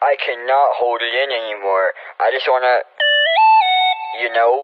I cannot hold it in anymore. I just wanna, you know.